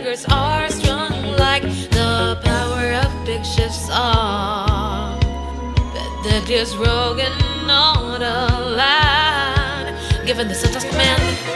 daggers are strung like the power of big shifts ah, are. But the deer's rogue and not allowed, given the sentence command.